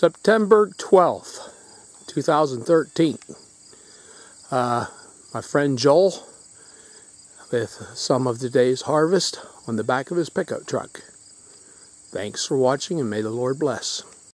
September 12th, 2013. Uh, my friend Joel with some of today's harvest on the back of his pickup truck. Thanks for watching and may the Lord bless.